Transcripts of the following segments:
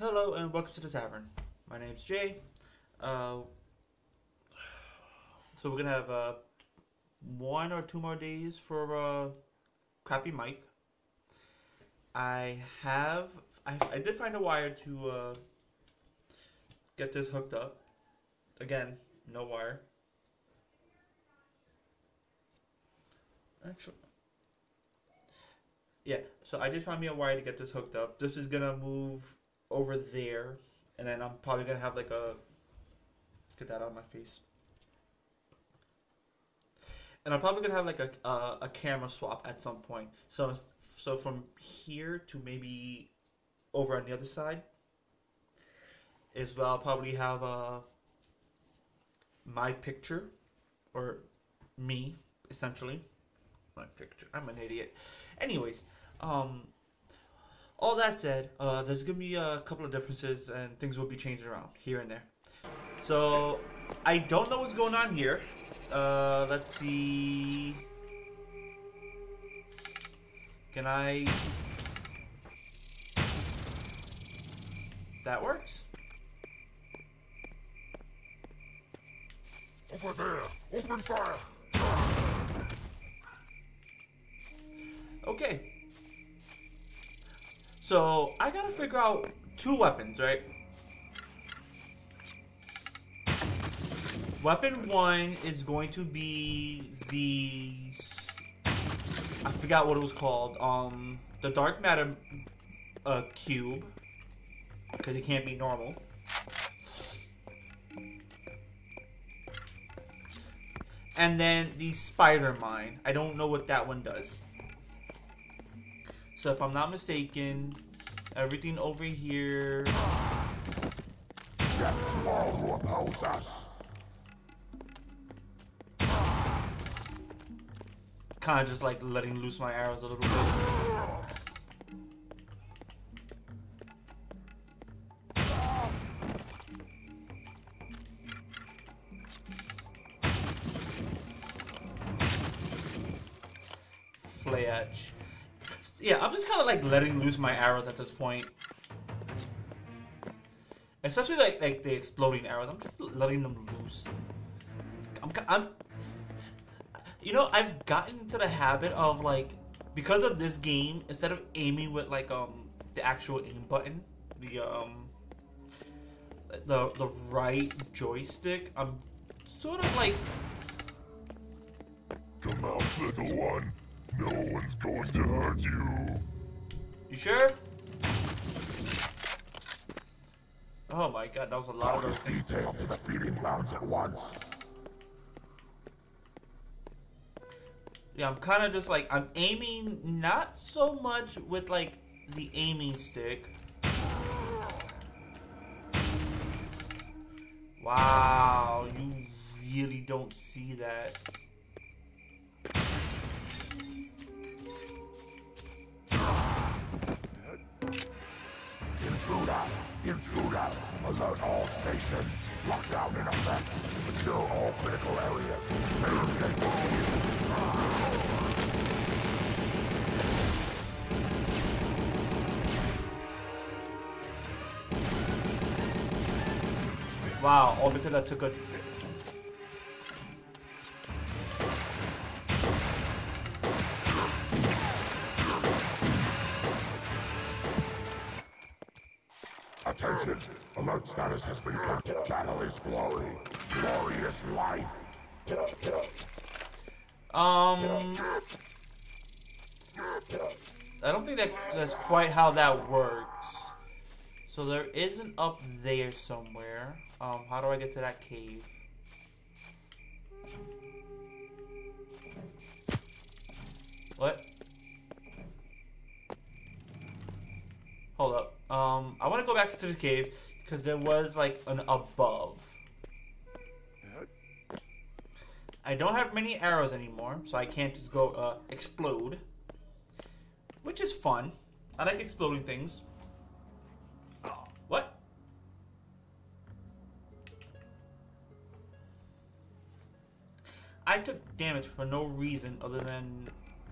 Hello and welcome to the tavern. My name's Jay. Uh, so we're gonna have uh, one or two more days for uh, crappy mic. I have I, I did find a wire to uh, get this hooked up. Again, no wire. Actually, yeah. So I did find me a wire to get this hooked up. This is gonna move over there, and then I'm probably gonna have like a get that on my face, and I'm probably gonna have like a uh, a camera swap at some point. So so from here to maybe over on the other side is where I'll probably have uh, my picture or me essentially my picture. I'm an idiot. Anyways, um, all that said, uh, there's gonna be a couple of differences and things will be changing around here and there. So I don't know what's going on here. Uh, let's see. Can I? That works. Over there! Open fire! Okay. So I gotta figure out two weapons, right? Weapon one is going to be the I forgot what it was called. Um, the dark matter uh, cube because it can't be normal. And then the spider mine. I don't know what that one does. So if I'm not mistaken, everything over here. Kind of just like letting loose my arrows a little bit. Yeah, I'm just kind of like letting loose my arrows at this point. Especially like like the exploding arrows. I'm just letting them loose. I'm I'm you know, I've gotten into the habit of like because of this game, instead of aiming with like um the actual aim button, the um the the right joystick, I'm sort of like Come out, little one. No one's going to hurt you. you sure? Oh my god, that was a lot of things. to the feeding grounds at once. Yeah, I'm kind of just like I'm aiming not so much with like the aiming stick. Wow, you really don't see that. Alert all stations! Lockdown in effect! Secure all critical areas! Main Wow, all because I took a Status has been cut to glory. Glorious life. um. I don't think that that's quite how that works. So there is an up there somewhere. Um, how do I get to that cave? What? Hold up. Um, I want to go back to the cave because there was like an above. I don't have many arrows anymore, so I can't just go uh, explode, which is fun. I like exploding things. What? I took damage for no reason other than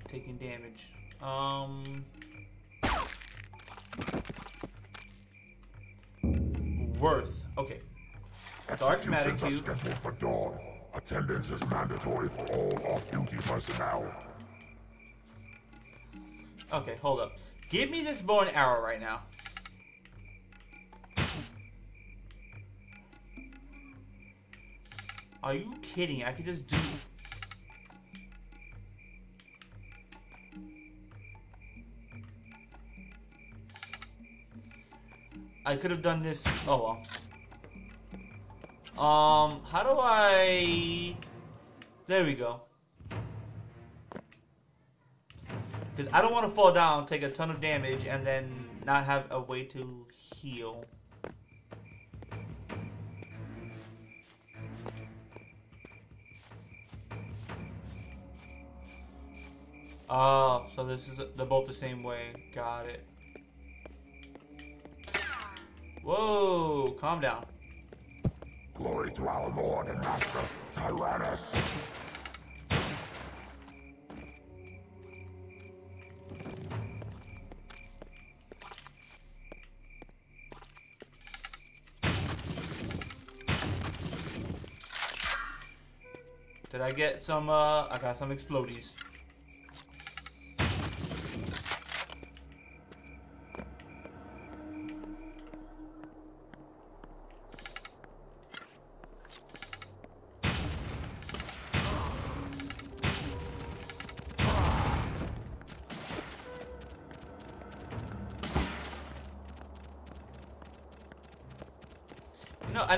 taking damage. Um. Worth. Okay. Dark matter cube. scheduled for dawn. Attendance is mandatory for all off-duty personnel. Okay, hold up. Give me this bow and arrow right now. Are you kidding? I could just do. I could have done this. Oh well. Um, how do I? There we go. Because I don't want to fall down, take a ton of damage, and then not have a way to heal. Oh, so this is they're both the same way. Got it. Whoa, calm down. Glory to our Lord and Master, Tyrannus. Did I get some, uh, I got some explodies.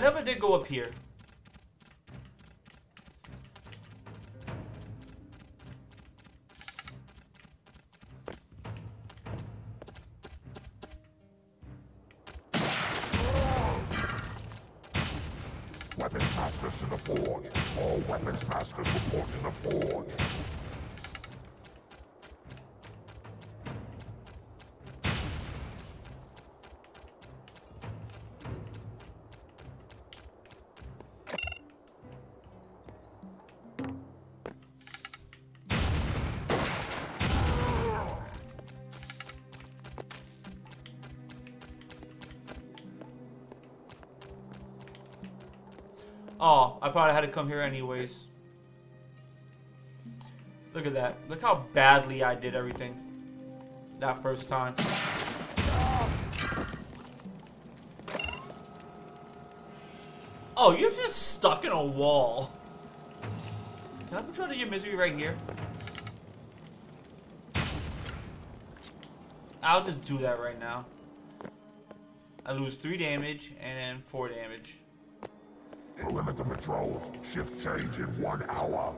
Never did go up here. Probably had to come here anyways. Look at that. Look how badly I did everything. That first time. Oh, you're just stuck in a wall. Can I put you your misery right here? I'll just do that right now. I lose 3 damage and then 4 damage. Perimeter patrols. Shift change in one hour.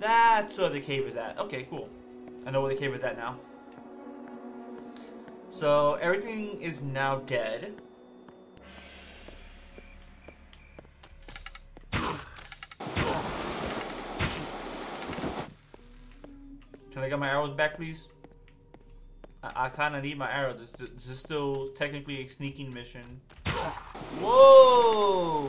That's where the cave is at. Okay, cool. I know where the cave is at now. So everything is now dead. Can I get my arrows back, please? I, I kind of need my arrows. This, this is still technically a sneaking mission. Whoa!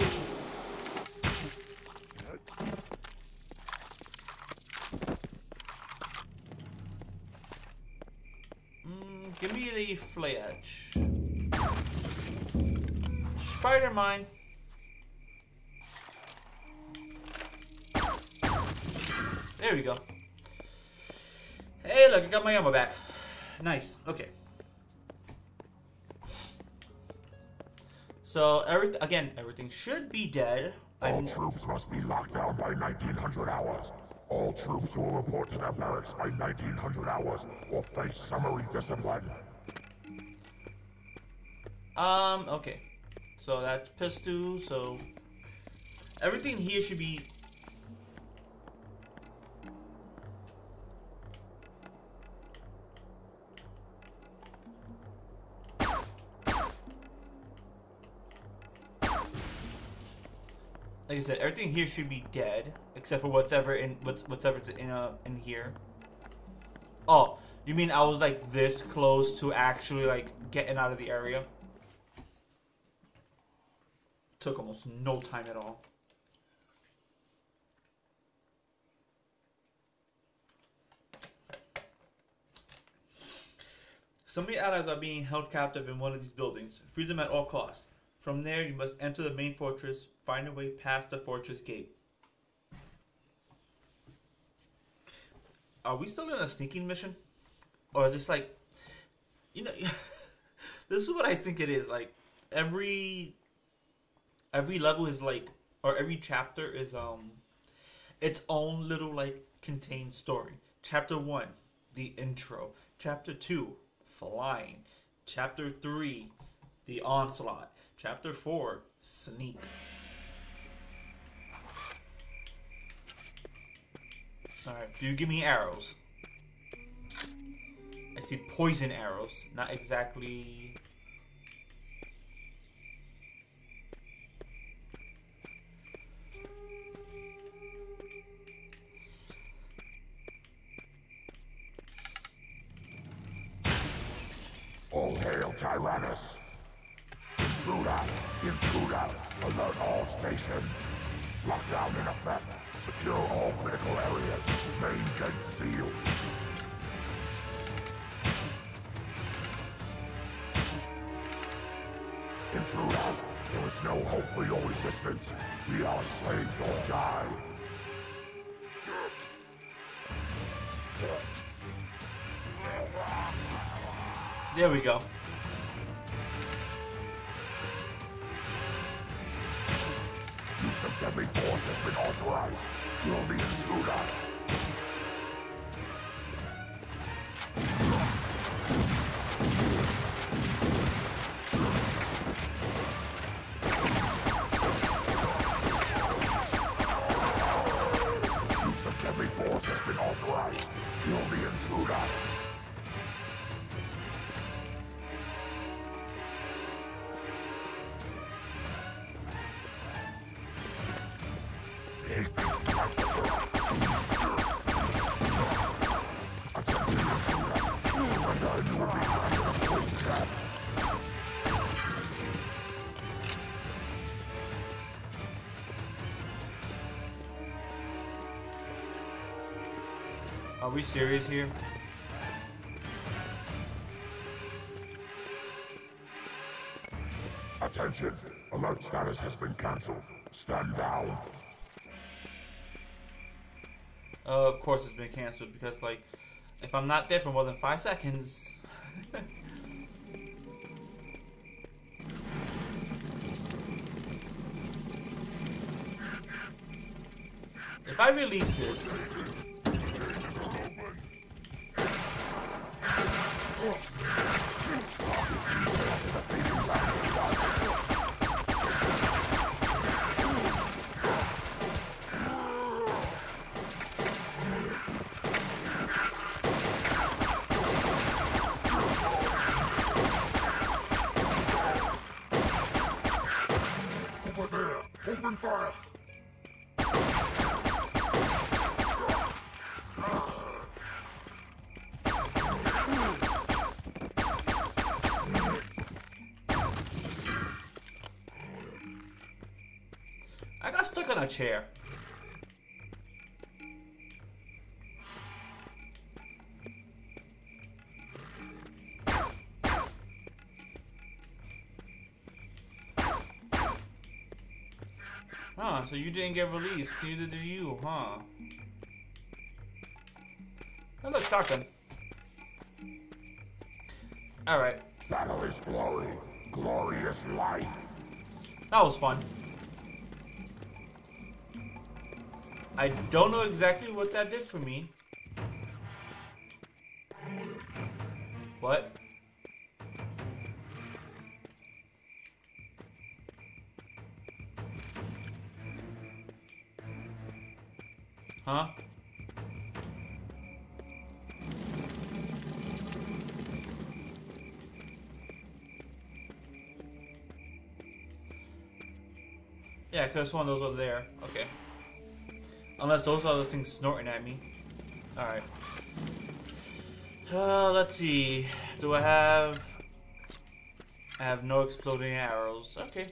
Spider mine. There we go. Hey, look, I got my ammo back. Nice. Okay. So, every again, everything should be dead. All I'm, troops must be locked down by 1900 hours. All troops will report to their barracks by 1900 hours or face summary discipline. Um, okay. So that's pistol, so everything here should be Like I said, everything here should be dead, except for whatever in what's whatever's in uh in here. Oh, you mean I was like this close to actually like getting out of the area? Took almost no time at all. Some of the allies are being held captive in one of these buildings. Free them at all costs. From there, you must enter the main fortress, find a way past the fortress gate. Are we still in a sneaking mission? Or just like, you know, this is what I think it is. Like, every every level is like or every chapter is um its own little like contained story. Chapter 1, the intro. Chapter 2, flying. Chapter 3, the onslaught. Chapter 4, sneak. Alright, do you give me arrows? I see poison arrows, not exactly all stations! Lockdown in effect! Secure all critical areas! Main gate sealed! Intruder! There is no hope for your resistance! We are slaves or die! There we go. Are we serious here? Attention! Alert status has been cancelled. Stand down. Uh, of course it's been canceled because, like, if I'm not there for more than five seconds. if I release this. Chair. Huh, so you didn't get released, neither did you, huh? That looks shotgun. Alright, glory. Glorious light. that was fun. I don't know exactly what that did for me. What? Huh? Yeah, because one of those are there. Okay. Unless those are those things snorting at me. Alright. Uh, let's see. Do I have... I have no exploding arrows. Okay.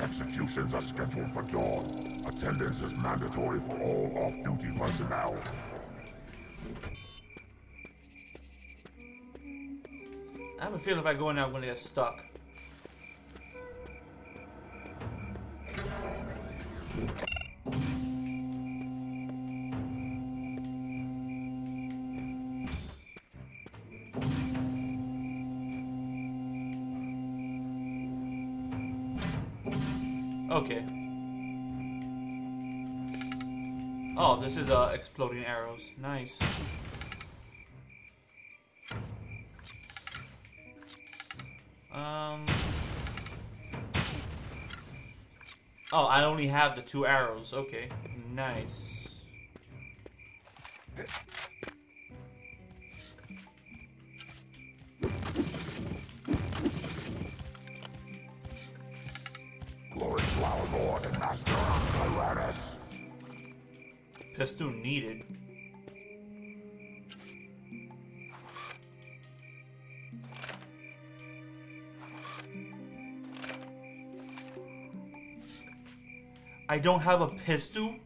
Executions are scheduled for dawn. Attendance is mandatory for all off-duty personnel. Feeling if I go in there, I'm gonna get stuck. Okay. Oh, this is uh, exploding arrows. Nice. Oh, I only have the two arrows. Okay, nice. I don't have a pistol?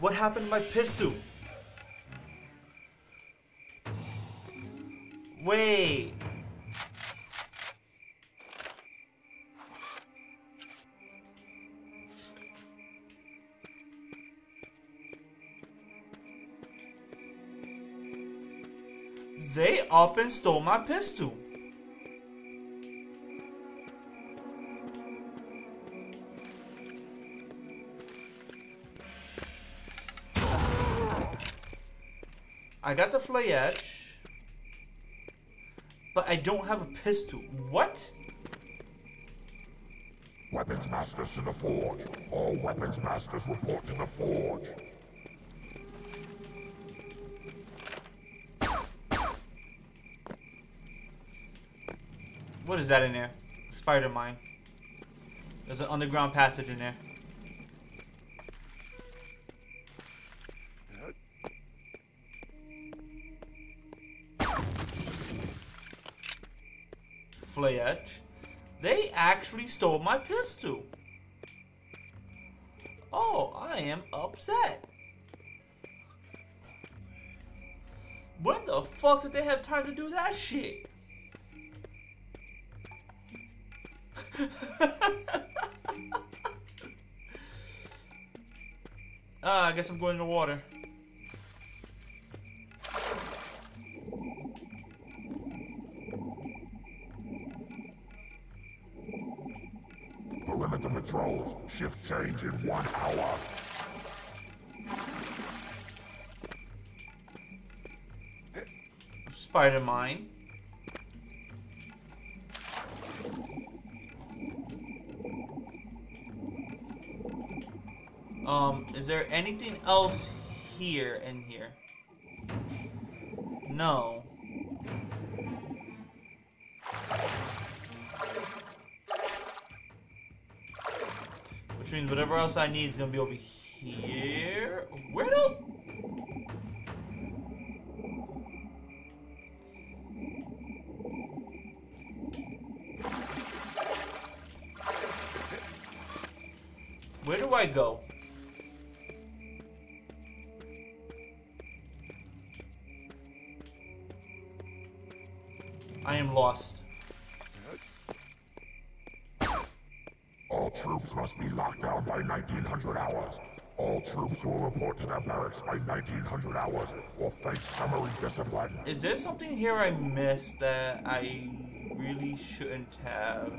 What happened to my pistol? Wait. They up and stole my pistol. I got the flechette, but I don't have a pistol. What? Weapons Masters to the Forge. All Weapons Masters report to the Forge. What is that in there? Spider mine. There's an underground passage in there. Flechette. They actually stole my pistol. Oh, I am upset. When the fuck did they have time to do that shit? ah, I guess I'm going in the water. Shift change in one hour. Spider mine. Um, is there anything else here in here? No. Which means whatever else I need is gonna be over here. Where the Where do I go? I am lost. All troops must be locked down by 1900 hours. All troops will report to their barracks by 1900 hours or face summary discipline. Is there something here I missed that I really shouldn't have?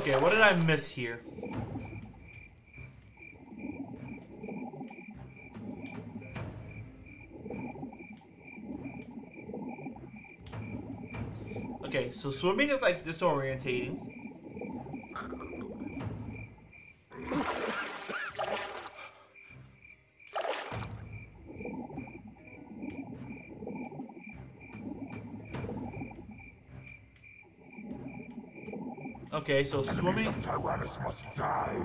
Okay, what did I miss here? Okay, so swimming is like disorientating. Okay, so swimming. Tyrannus must die.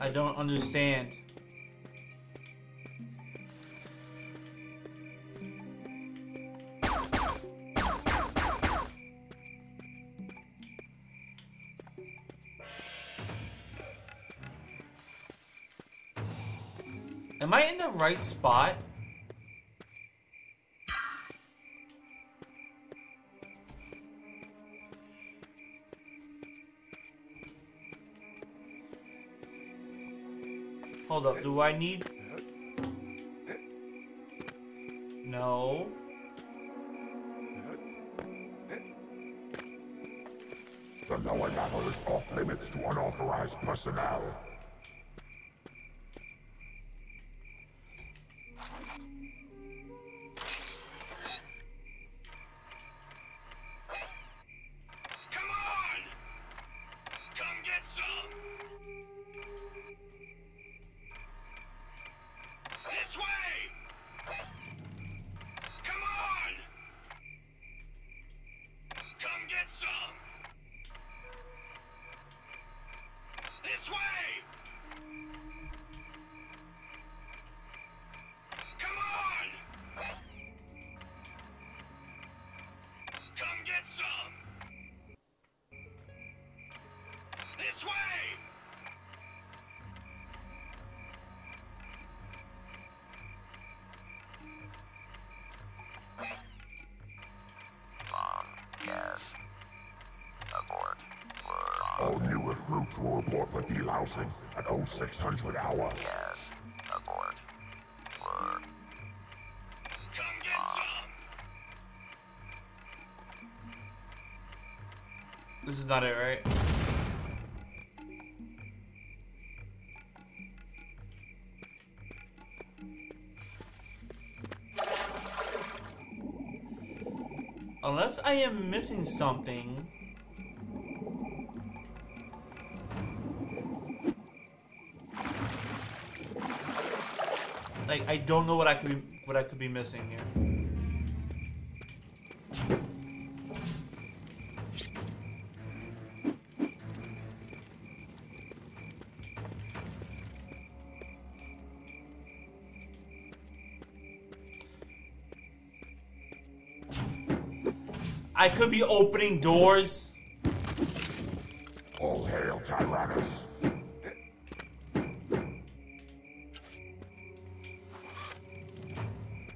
I don't understand. I in the right spot? Hold up, do I need... No. The lower level is off limits to unauthorized personnel. Come some! This way! Bomb. Gas. Abort. All new recruits will report for delousing at 0600 hours. Gas. This is not it, right? Unless I am missing something. Like I don't know what I could be what I could be missing here. Be opening doors. All hail Tyrannus.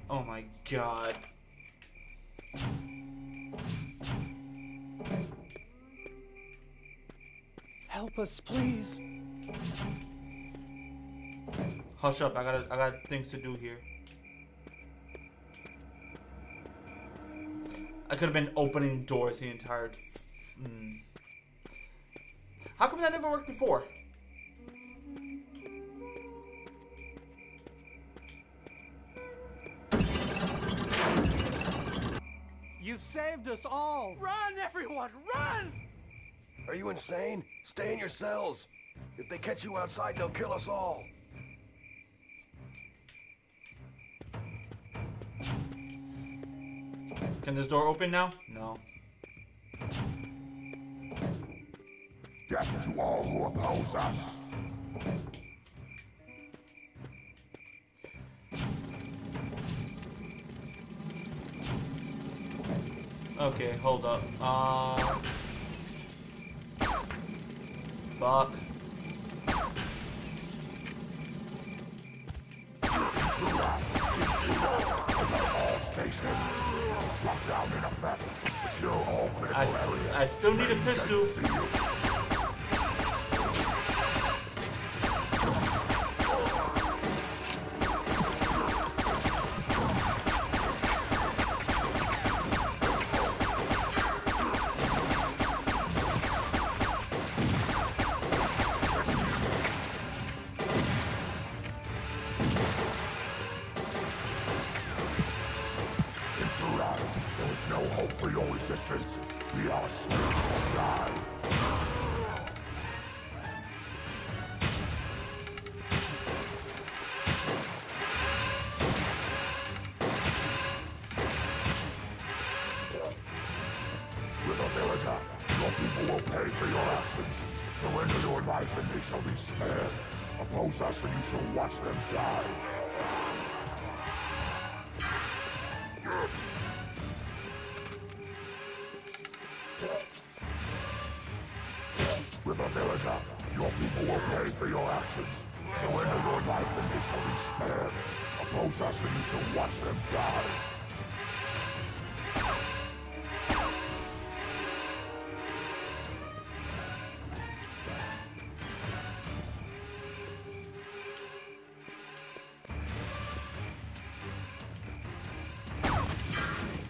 Oh my god. Help us, please. Hush up, I got I got things to do here. I could have been opening doors the entire. Mm. How come that never worked before? You've saved us all. Run, everyone, run! Are you insane? Stay in your cells. If they catch you outside, they'll kill us all. Can this door open now? No. Death to all who oppose us. Okay, hold up. Uh. Fuck. I. I still need a pistol.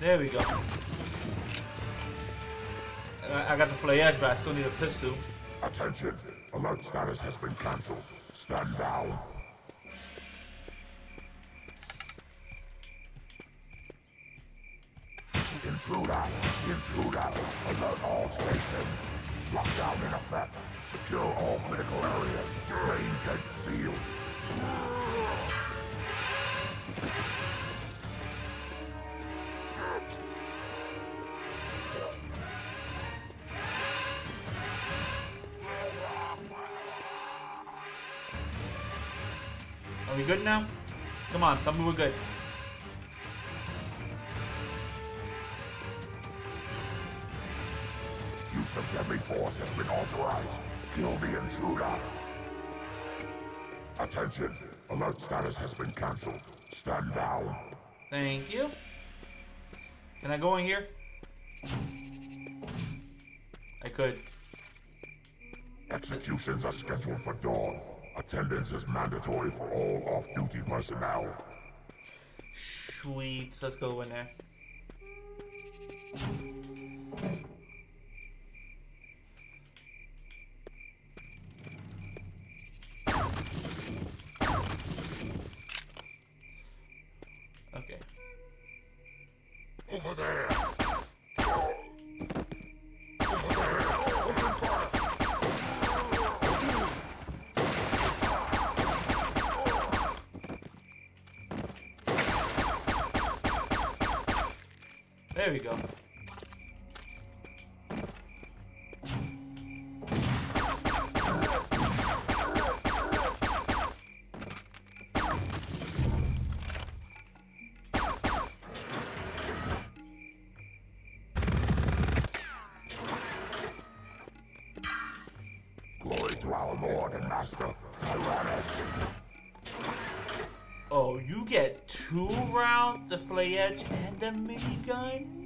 There we go. I, I got the edge, but I still need a pistol. Attention! Alert status has been cancelled. Stand down. Good now? Come on, tell me we're good. Use of deadly force has been authorized. Kill the intruder. Attention! Alert status has been cancelled. Stand down. Thank you. Can I go in here? I could. Executions are scheduled for dawn. Attendance is mandatory for all off-duty personnel. Sweet. Let's go in there. Our Master, Oh, you get two rounds, the flechette and the minigun?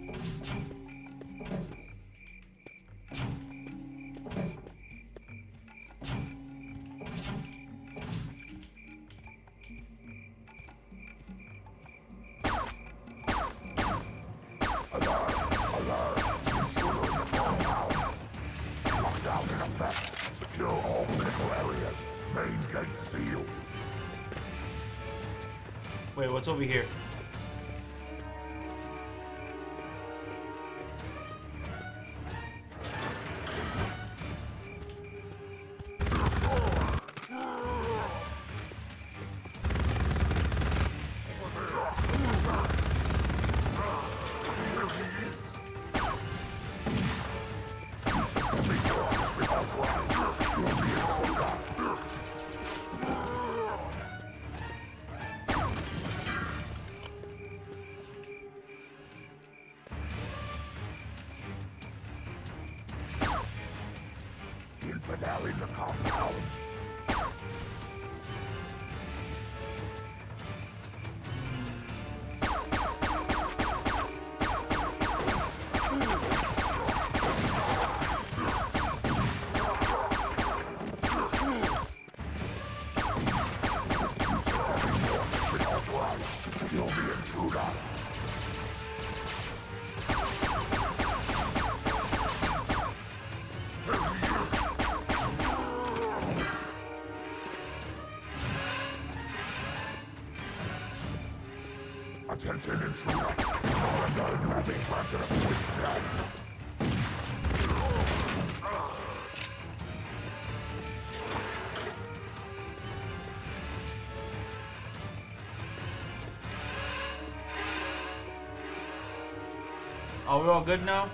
Are we all good now?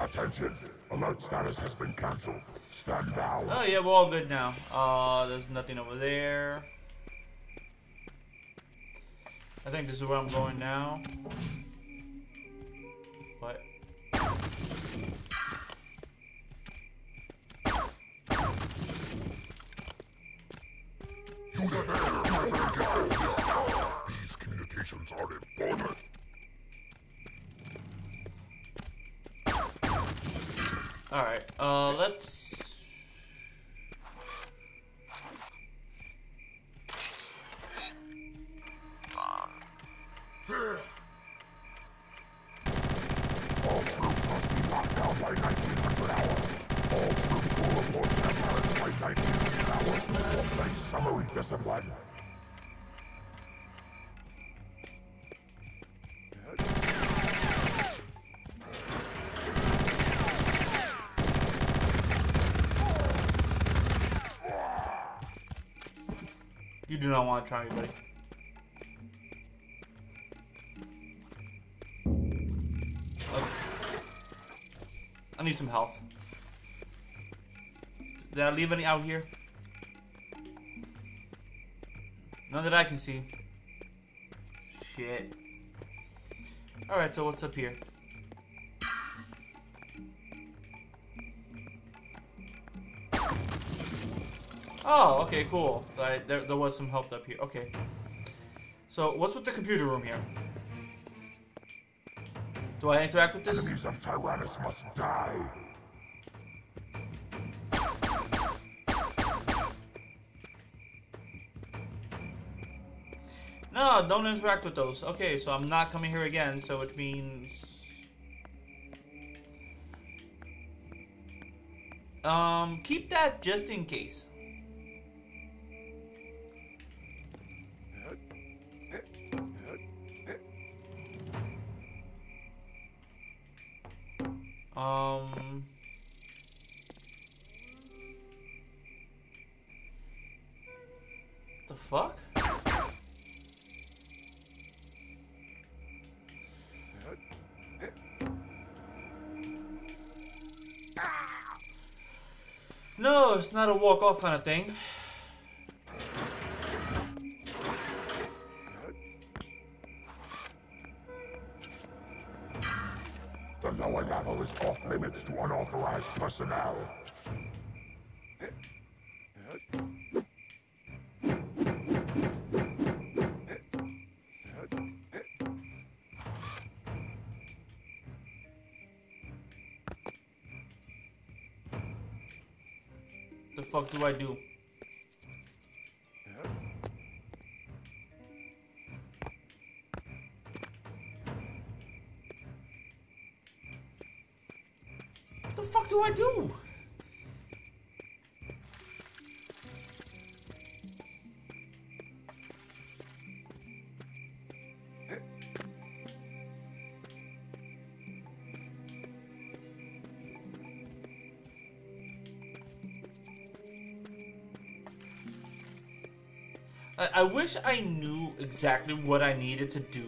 Attention. Alert status has been cancelled. Stand down. Oh yeah, we're all good now. Uh, there's nothing over there. I think this is where I'm going now. You do not want to try me, buddy. Okay. I need some health. Did I leave any out here? None that I can see. Shit. Alright, so what's up here? Oh, okay, cool. Right, there, there was some help up here. Okay. So, what's with the computer room here? Do I interact with this? Enemies of Tyrannus must die. No, don't interact with those. Okay, so I'm not coming here again, so which means... Um, keep that just in case. Um... The fuck? No, it's not a walk off kind of thing. Fuck do I do? What the fuck do I do? I, wish I knew exactly what I needed to do.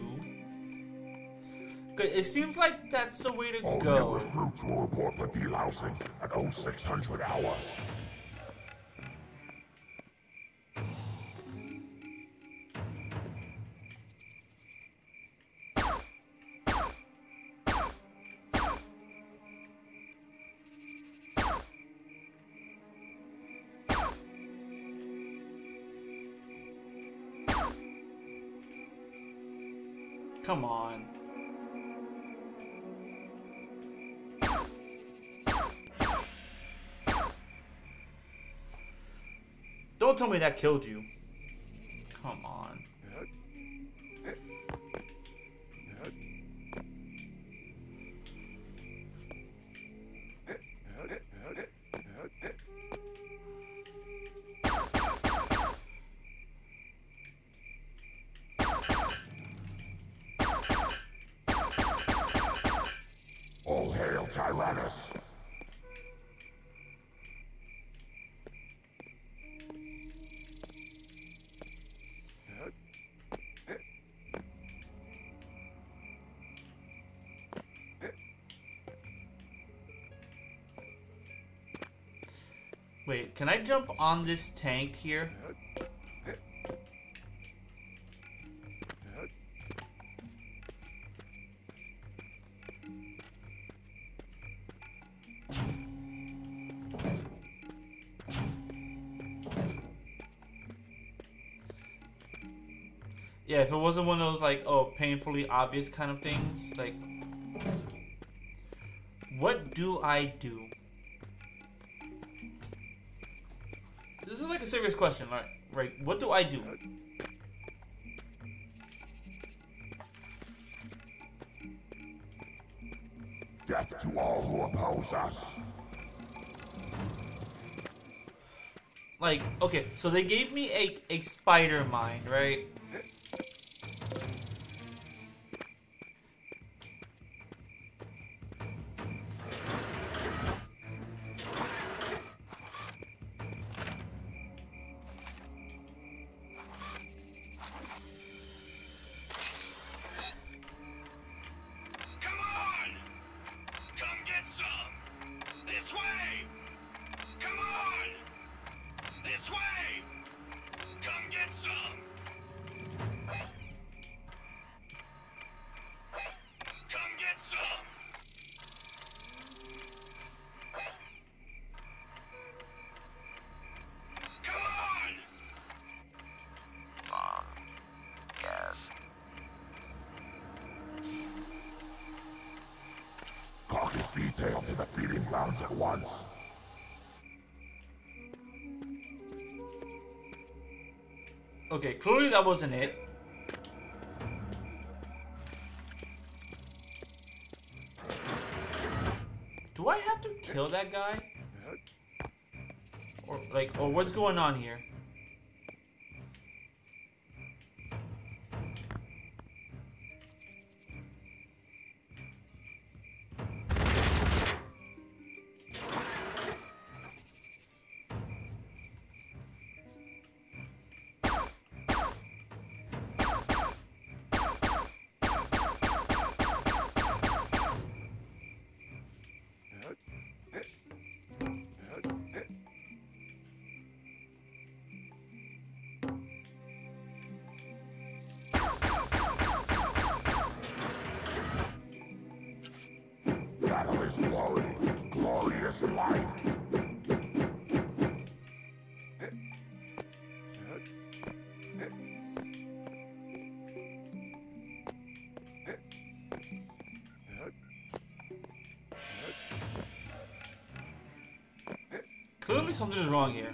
It seems like that's the way to All go. will report for delousing at 0600 hour. Come on. Don't tell me that killed you. Can I jump on this tank here? Yeah, if it wasn't one of those like, oh, painfully obvious kind of things, like, what do I do? Like a serious question, Like, Right? What do I do? Death to all who oppose us. Like, okay, so they gave me a a spider mine, right? Okay, clearly that wasn't it. Do I have to kill that guy? Or like, or what's going on here? Something is wrong here.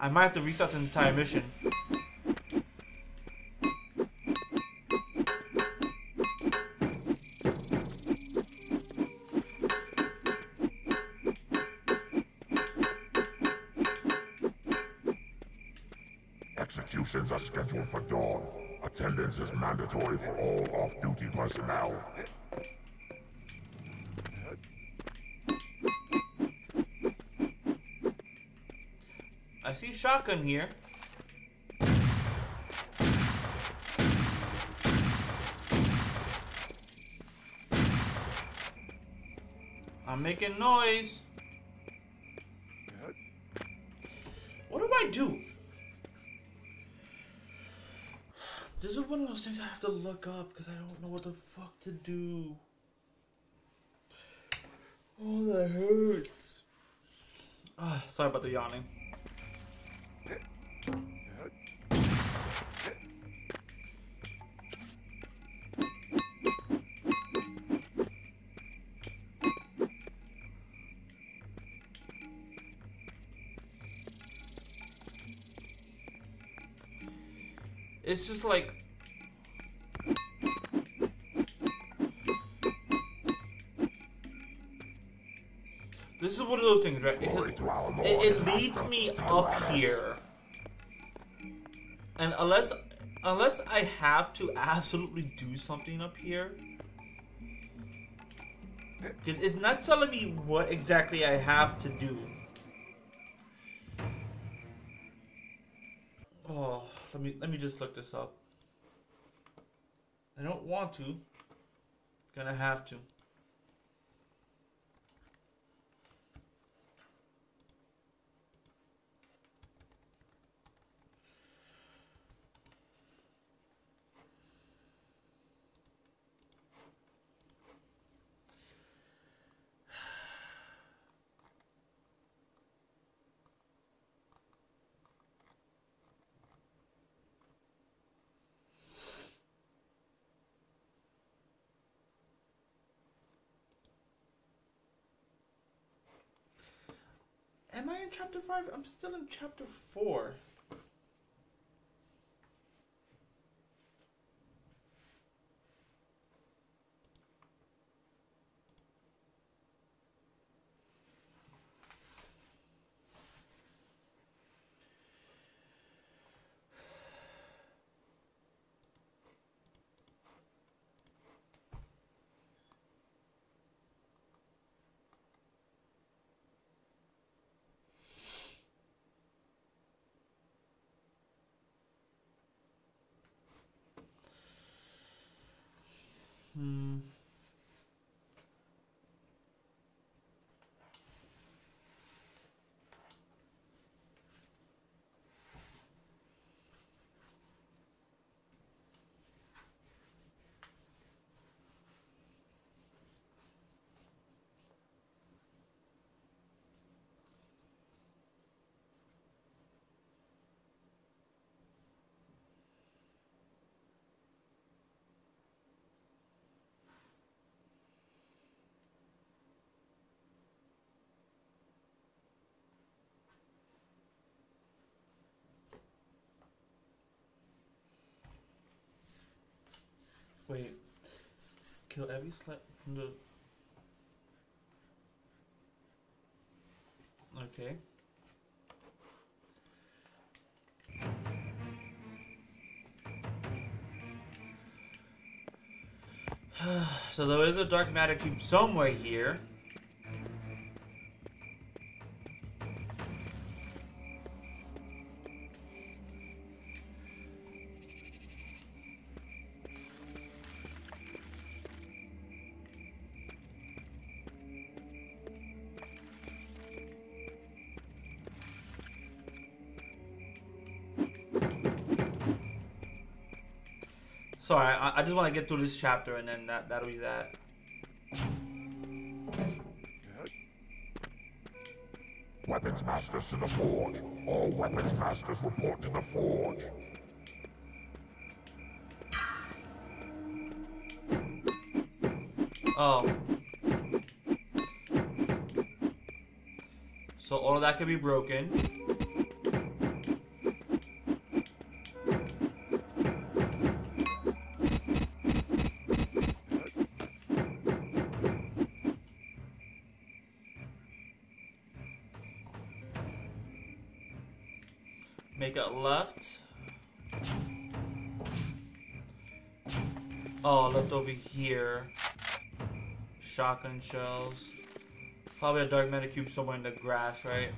I might have to restart the entire mission. Attendance is mandatory for all off-duty personnel. I see shotgun here. I'm making noise. Those things I have to look up because I don't know what the fuck to do. Oh, that hurts. Ah, sorry about the yawning. It's just like is one of those things, right? It, it, it leads me up here. And unless Unless I have to absolutely do something up here. 'Cause it's not telling me what exactly I have to do. Oh, let me let me just look this up. I don't want to. Gonna have to. In chapter 5? I'm still in chapter 4. 嗯。Kill slap from the. Okay. so there is a dark matter cube somewhere here. Sorry, I, I just want to get through this chapter and then that that'll be that. Weapons masters to the forge. All weapons masters report to the forge. Oh. So all of that could be broken. Left. Oh, left over here. Shotgun shells. Probably a dark matter cube somewhere in the grass, right?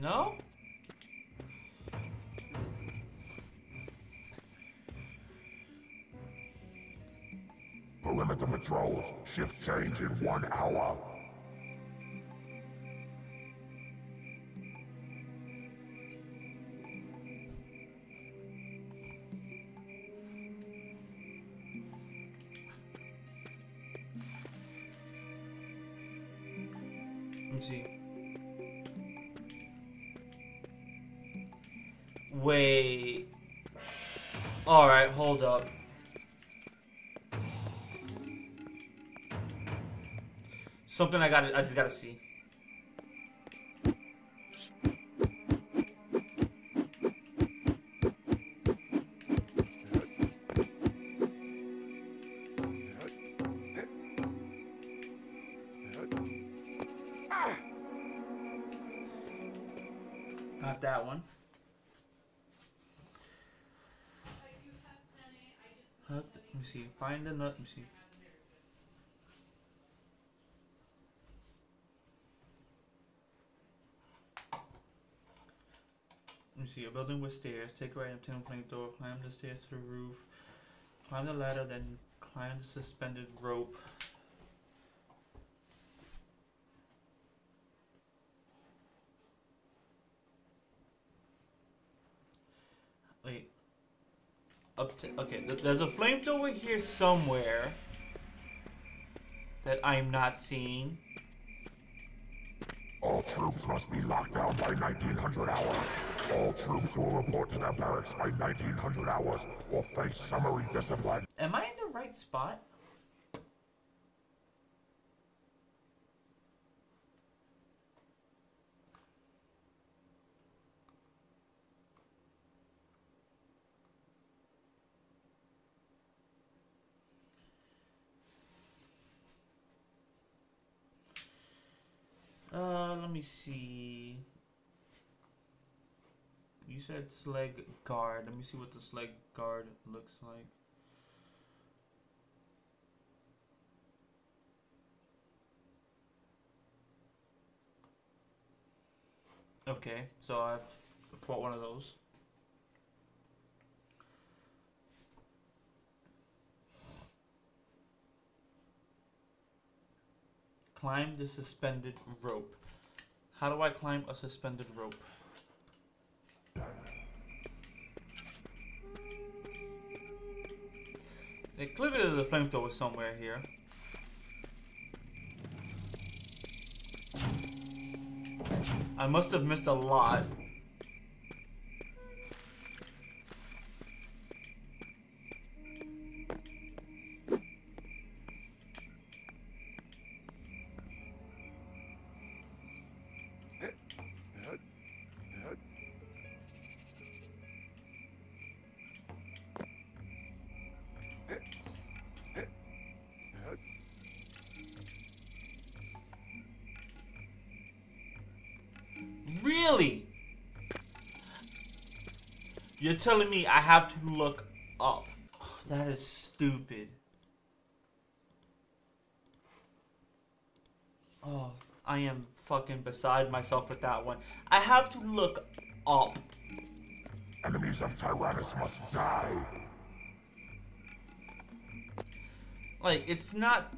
No? Perimeter patrols. Shift change in one hour. Something I gotta I just gotta see. Not that one. Let me see. Find the nut. Let me see. See. A building with stairs. Take a right obtain a door. Climb the stairs to the roof. Climb the ladder, then climb the suspended rope. Wait. Up to okay. th- There's a flamethrower here somewhere that I'm not seeing. All troops must be locked down by 1900 hours. All troops will report to their barracks by 1900 hours or face summary discipline. Am I in the right spot? Uh, let me see. You said Sleg guard. Let me see what the Sleg guard looks like. Okay, so I've fought one of those. Climb the suspended rope. How do I climb a suspended rope? Like, clearly there's a flamethrower somewhere here. I must have missed a lot. You're telling me I have to look up? That is stupid. Oh, I am fucking beside myself with that one. I have to look up. Enemies of Tyrannus must die. Like, it's not.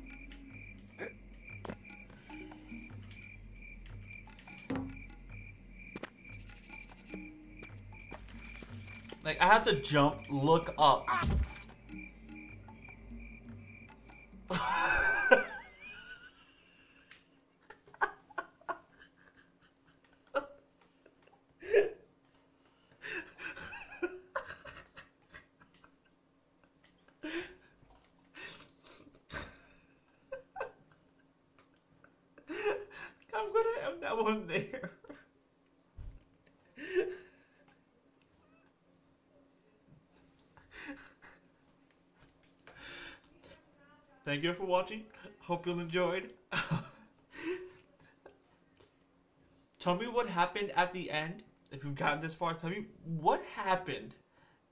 Like, I have to jump, look up. I'm gonna have that one there. Thank you for watching. Hope you enjoyed. tell me what happened at the end. If you've gotten this far, tell me what happened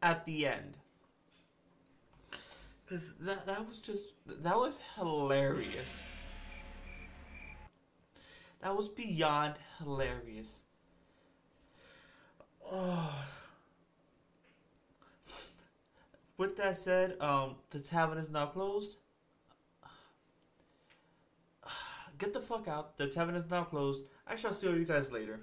at the end. Cause that that was just that was hilarious. That was beyond hilarious. Oh. With that said, um, the tavern is now closed. Get the fuck out. The tavern is now closed. I shall see you guys later.